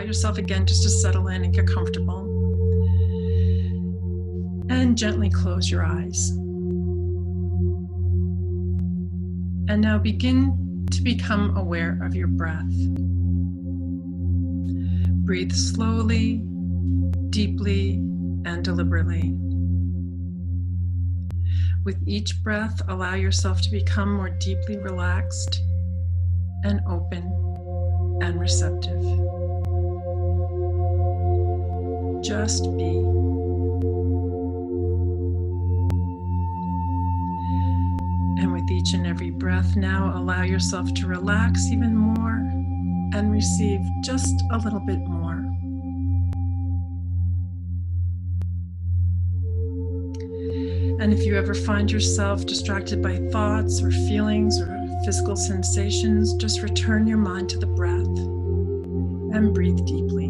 allow yourself again just to settle in and get comfortable. And gently close your eyes. And now begin to become aware of your breath. Breathe slowly, deeply, and deliberately. With each breath, allow yourself to become more deeply relaxed and open and receptive. Just be. And with each and every breath, now allow yourself to relax even more and receive just a little bit more. And if you ever find yourself distracted by thoughts or feelings or physical sensations, just return your mind to the breath and breathe deeply.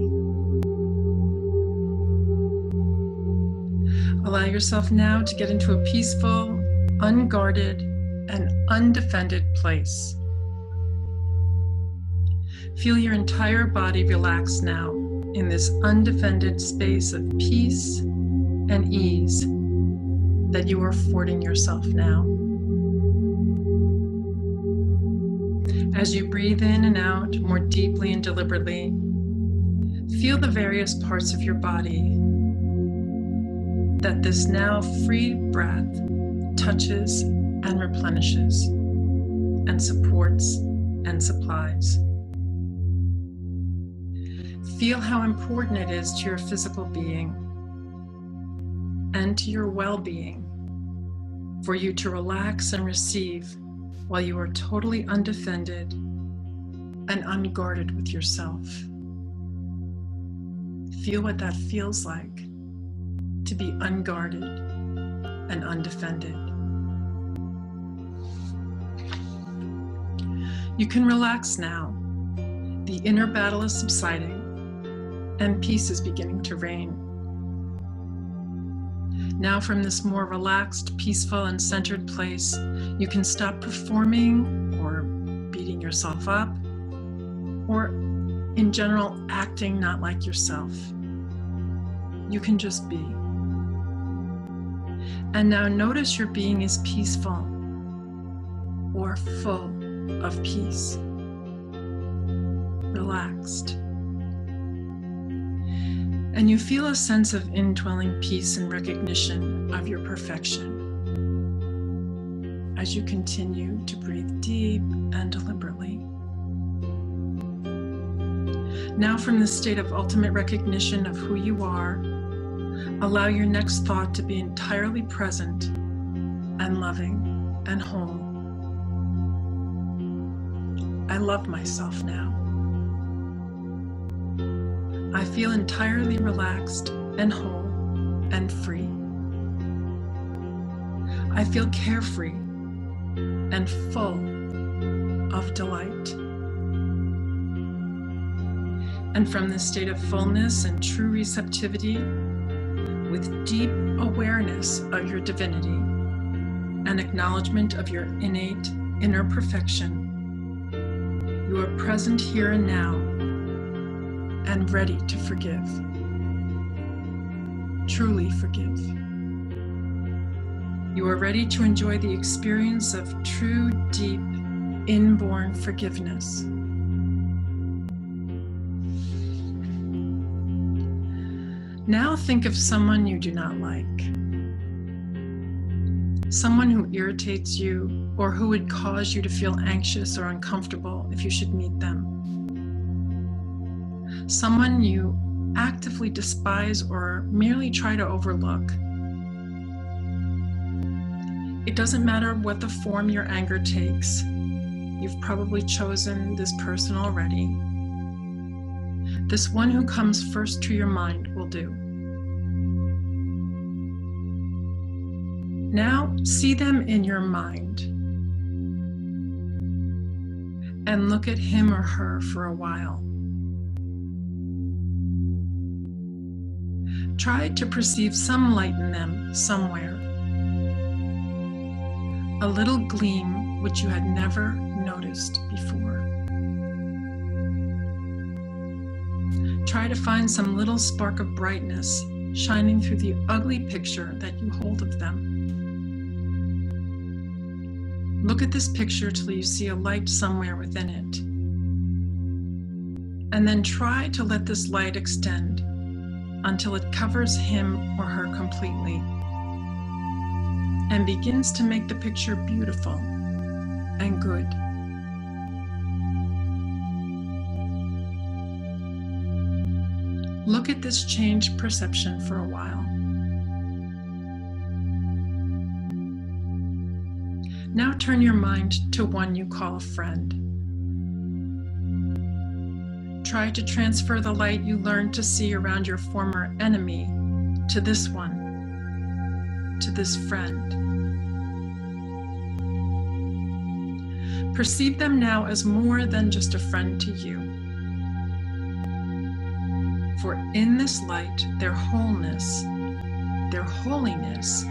Allow yourself now to get into a peaceful, unguarded, and undefended place. Feel your entire body relax now in this undefended space of peace and ease that you are affording yourself now. As you breathe in and out more deeply and deliberately, feel the various parts of your body that this now free breath touches and replenishes and supports and supplies. Feel how important it is to your physical being and to your well being for you to relax and receive while you are totally undefended and unguarded with yourself. Feel what that feels like to be unguarded and undefended. You can relax now. The inner battle is subsiding and peace is beginning to reign. Now, from this more relaxed, peaceful, and centered place, you can stop performing or beating yourself up, or in general, acting not like yourself. You can just be. And now notice your being is peaceful or full of peace, relaxed and you feel a sense of indwelling peace and recognition of your perfection as you continue to breathe deep and deliberately. Now, from the state of ultimate recognition of who you are, allow your next thought to be entirely present and loving and whole. I love myself now. I feel entirely relaxed and whole and free. I feel carefree and full of delight. And from this state of fullness and true receptivity, with deep awareness of your divinity and acknowledgement of your innate inner perfection, you are present here and now and ready to forgive. Truly forgive. You are ready to enjoy the experience of true, deep, inborn forgiveness. Now think of someone you do not like. Someone who irritates you or who would cause you to feel anxious or uncomfortable if you should meet them someone you actively despise or merely try to overlook. It doesn't matter what the form your anger takes, you've probably chosen this person already. This one who comes first to your mind will do. Now see them in your mind and look at him or her for a while. Try to perceive some light in them somewhere. A little gleam which you had never noticed before. Try to find some little spark of brightness shining through the ugly picture that you hold of them. Look at this picture till you see a light somewhere within it. And then try to let this light extend until it covers him or her completely and begins to make the picture beautiful and good. Look at this changed perception for a while. Now turn your mind to one you call a friend. Try to transfer the light you learned to see around your former enemy to this one, to this friend. Perceive them now as more than just a friend to you. For in this light, their wholeness, their holiness,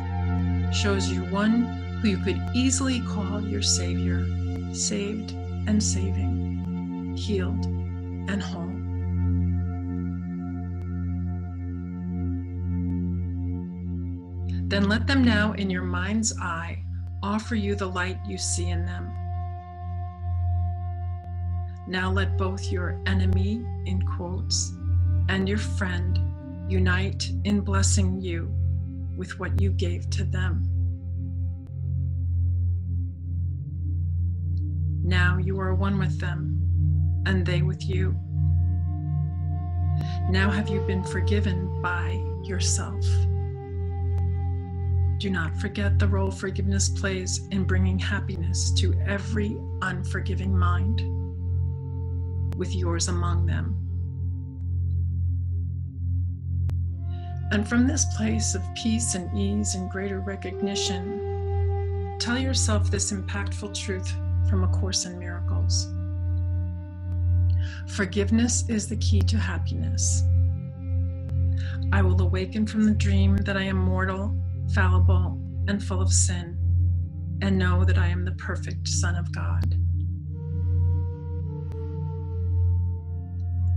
shows you one who you could easily call your Savior, saved and saving, healed and whole. Then let them now, in your mind's eye, offer you the light you see in them. Now let both your enemy, in quotes, and your friend unite in blessing you with what you gave to them. Now you are one with them, and they with you. Now have you been forgiven by yourself. Do not forget the role forgiveness plays in bringing happiness to every unforgiving mind, with yours among them. And from this place of peace and ease and greater recognition, tell yourself this impactful truth from A Course in Miracles. Forgiveness is the key to happiness. I will awaken from the dream that I am mortal, fallible, and full of sin, and know that I am the perfect Son of God.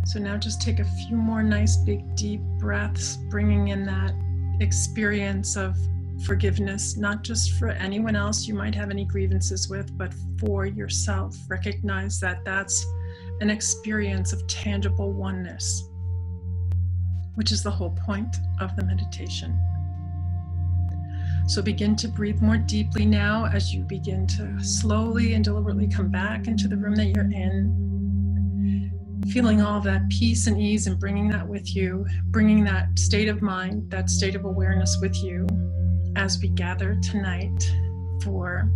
So now just take a few more nice, big, deep breaths, bringing in that experience of forgiveness, not just for anyone else you might have any grievances with, but for yourself. Recognize that that's an experience of tangible oneness, which is the whole point of the meditation. So begin to breathe more deeply now as you begin to slowly and deliberately come back into the room that you're in feeling all that peace and ease and bringing that with you, bringing that state of mind, that state of awareness with you as we gather tonight for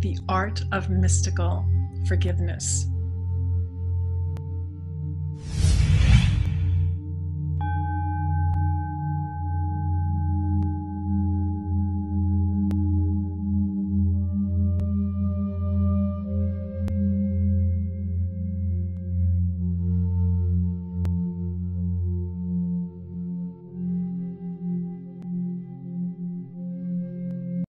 the art of mystical forgiveness.